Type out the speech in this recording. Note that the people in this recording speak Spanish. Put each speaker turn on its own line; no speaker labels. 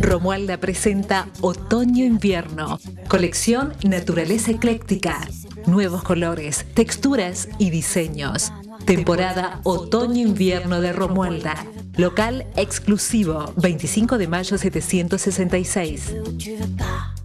Romualda presenta Otoño-Invierno, colección Naturaleza Ecléctica, nuevos colores, texturas y diseños. Temporada Otoño-Invierno de Romualda. Local exclusivo, 25 de mayo 766.